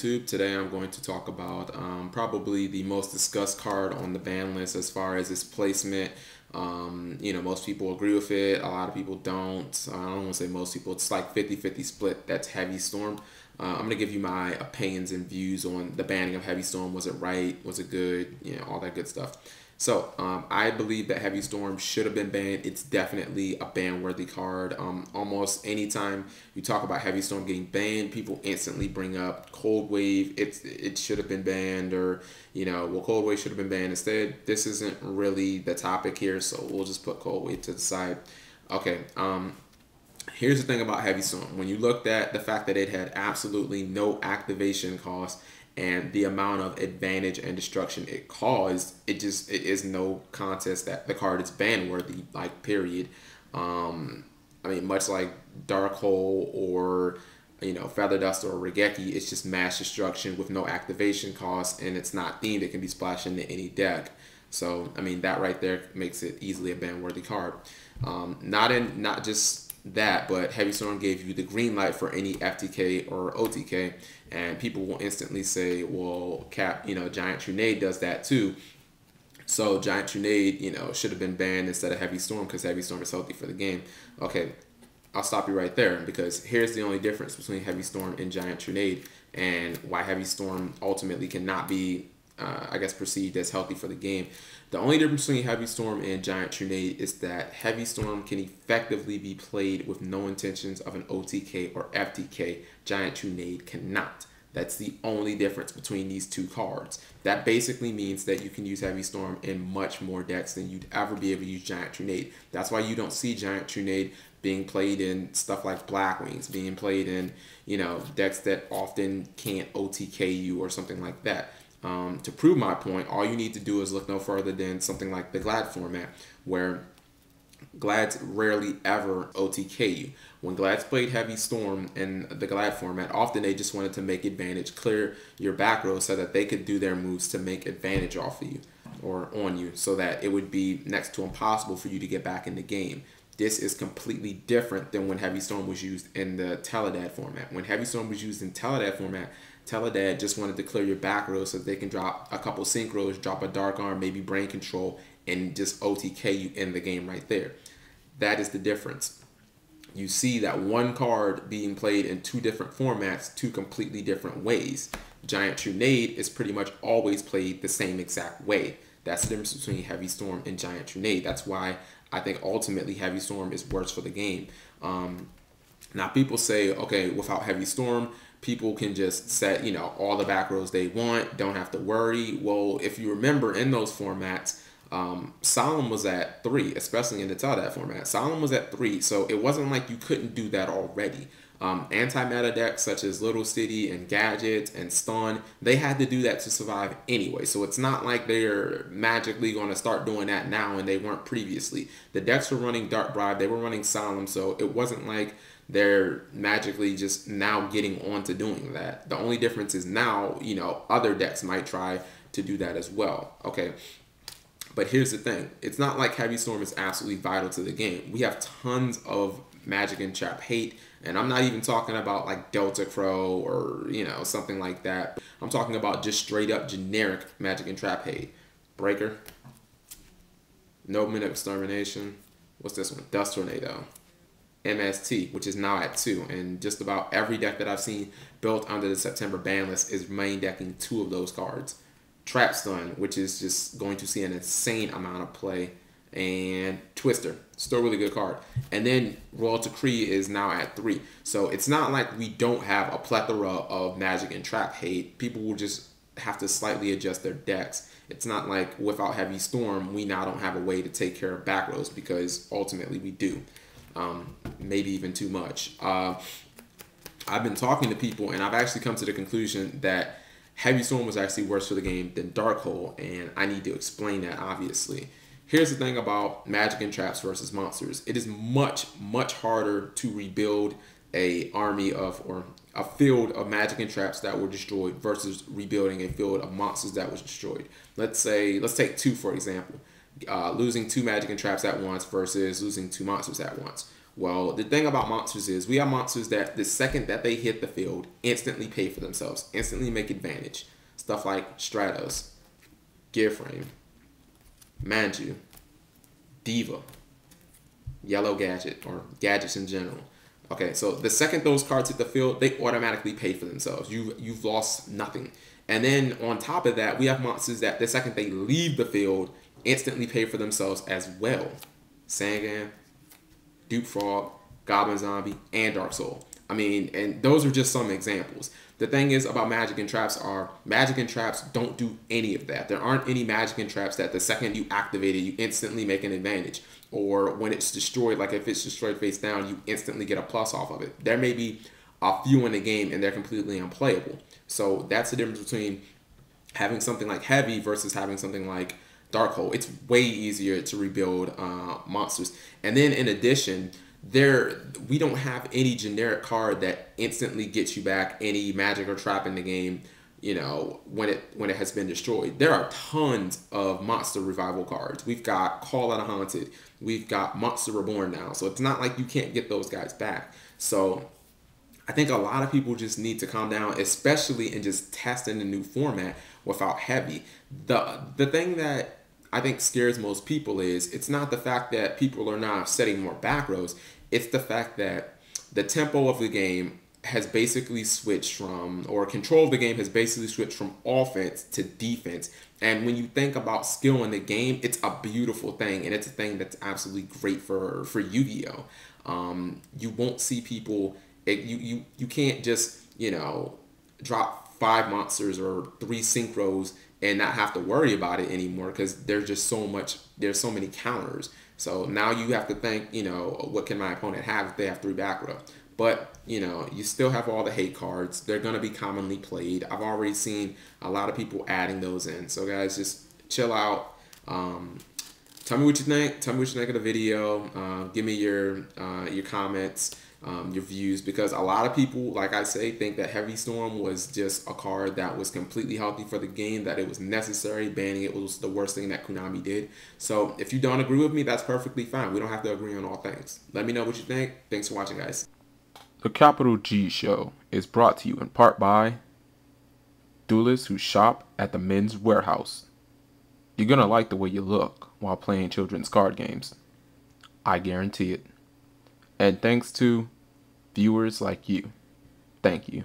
YouTube. Today I'm going to talk about um, probably the most discussed card on the ban list as far as its placement. Um, you know, most people agree with it, a lot of people don't. I don't want to say most people, it's like 50 50 split. That's Heavy Storm. Uh, I'm going to give you my opinions and views on the banning of Heavy Storm. Was it right? Was it good? You know, all that good stuff. So um, I believe that Heavy Storm should have been banned. It's definitely a ban-worthy card. Um, almost anytime you talk about Heavy Storm getting banned, people instantly bring up Cold Wave. It's it should have been banned, or you know, well, Cold Wave should have been banned instead. This isn't really the topic here, so we'll just put Cold Wave to the side. Okay. Um, here's the thing about Heavy Storm. When you looked at the fact that it had absolutely no activation cost and the amount of advantage and destruction it caused, it just it is no contest that the card is ban worthy, like period. Um, I mean, much like Dark Hole or you know Feather Dust or Raigeki, it's just mass destruction with no activation cost, and it's not themed. It can be splashed into any deck. So I mean that right there makes it easily a ban worthy card. Um, not in not just that, but Heavy Storm gave you the green light for any FTK or OTK, and people will instantly say, well, Cap, you know, Giant Trunade does that too. So Giant Trunade, you know, should have been banned instead of Heavy Storm because Heavy Storm is healthy for the game. Okay, I'll stop you right there because here's the only difference between Heavy Storm and Giant Trunade and why Heavy Storm ultimately cannot be uh, I guess, perceived as healthy for the game. The only difference between Heavy Storm and Giant Trunade is that Heavy Storm can effectively be played with no intentions of an OTK or FTK. Giant Trunade cannot. That's the only difference between these two cards. That basically means that you can use Heavy Storm in much more decks than you'd ever be able to use Giant Trunade. That's why you don't see Giant Trunade being played in stuff like Black Wings, being played in, you know, decks that often can't OTK you or something like that. Um, to prove my point, all you need to do is look no further than something like the Glad format, where Glads rarely ever OTK you. When Glads played Heavy Storm in the Glad format, often they just wanted to make advantage, clear your back row so that they could do their moves to make advantage off of you or on you so that it would be next to impossible for you to get back in the game. This is completely different than when Heavy Storm was used in the Teledad format. When Heavy Storm was used in Teledad format, Teledad just wanted to clear your back row so they can drop a couple synchros, drop a dark arm, maybe brain control, and just OTK you in the game right there. That is the difference. You see that one card being played in two different formats, two completely different ways. Giant Trunade is pretty much always played the same exact way. That's the difference between Heavy Storm and Giant Trunade. That's why I think ultimately Heavy Storm is worse for the game. Um, now people say, okay, without Heavy Storm, people can just set, you know, all the back rows they want, don't have to worry. Well, if you remember in those formats, um, Solemn was at three, especially in the Teledad format. Solemn was at three, so it wasn't like you couldn't do that already. Um, anti-meta decks such as Little City and Gadget and Stun, they had to do that to survive anyway. So it's not like they're magically going to start doing that now and they weren't previously. The decks were running Dark Bribe, they were running Solemn, so it wasn't like they're magically just now getting on to doing that. The only difference is now, you know, other decks might try to do that as well. Okay. But here's the thing. It's not like Heavy Storm is absolutely vital to the game. We have tons of Magic and Trap hate. And I'm not even talking about like Delta Crow or, you know, something like that. I'm talking about just straight up generic Magic and Trap hate. Breaker. Nobleman Extermination. What's this one? Dust Tornado. MST, which is now at two. And just about every deck that I've seen built under the September ban list is main decking two of those cards. Trap Stun, which is just going to see an insane amount of play. And Twister, still a really good card. And then Royal Decree is now at three. So it's not like we don't have a plethora of Magic and Trap hate. People will just have to slightly adjust their decks. It's not like without Heavy Storm, we now don't have a way to take care of back rows because ultimately we do um, maybe even too much. Uh, I've been talking to people, and I've actually come to the conclusion that Heavy Storm was actually worse for the game than Dark Hole, and I need to explain that obviously. Here's the thing about Magic and Traps versus monsters. It is much, much harder to rebuild a army of or a field of magic and traps that were destroyed versus rebuilding a field of monsters that was destroyed. Let's say let's take two for example uh, losing two magic and traps at once versus losing two monsters at once. Well, the thing about monsters is we have monsters that the second that they hit the field, instantly pay for themselves, instantly make advantage. Stuff like Stratos, Gearframe, Manju, Diva, Yellow Gadget, or gadgets in general. Okay, so the second those cards hit the field, they automatically pay for themselves. You you've lost nothing. And then on top of that, we have monsters that the second they leave the field, instantly pay for themselves as well. Sangan, Dupe Frog, Goblin Zombie, and Dark Soul. I mean, and those are just some examples. The thing is about magic and traps are magic and traps don't do any of that. There aren't any magic and traps that the second you activate it, you instantly make an advantage. Or when it's destroyed, like if it's destroyed face down, you instantly get a plus off of it. There may be a few in the game and they're completely unplayable. So that's the difference between having something like heavy versus having something like Dark Hole. It's way easier to rebuild uh, monsters. And then in addition, there we don't have any generic card that instantly gets you back any magic or trap in the game you know when it when it has been destroyed. There are tons of monster revival cards. We've got call of the haunted. We've got monster reborn now. So it's not like you can't get those guys back. So i think a lot of people just need to calm down especially in just testing the new format without heavy. The the thing that I think scares most people is it's not the fact that people are not setting more back rows, it's the fact that the tempo of the game has basically switched from, or control of the game has basically switched from offense to defense. And when you think about skill in the game, it's a beautiful thing, and it's a thing that's absolutely great for for Yu-Gi-Oh. Um, you won't see people. It, you you you can't just you know drop five monsters or three synchros and not have to worry about it anymore because there's just so much there's so many counters. So now you have to think you know what can my opponent have if they have three back row? But you know you still have all the hate cards. They're going to be commonly played. I've already seen a lot of people adding those in. So guys just chill out. Um, tell me what you think. Tell me what you think of the video. Uh, give me your uh, your comments um, your views because a lot of people, like I say, think that Heavy Storm was just a card that was completely healthy for the game, that it was necessary. Banning it was the worst thing that Konami did. So if you don't agree with me, that's perfectly fine. We don't have to agree on all things. Let me know what you think. Thanks for watching, guys. The Capital G Show is brought to you in part by duelists who shop at the Men's warehouse. You're gonna like the way you look while playing children's card games. I guarantee it. And thanks to viewers like you. Thank you.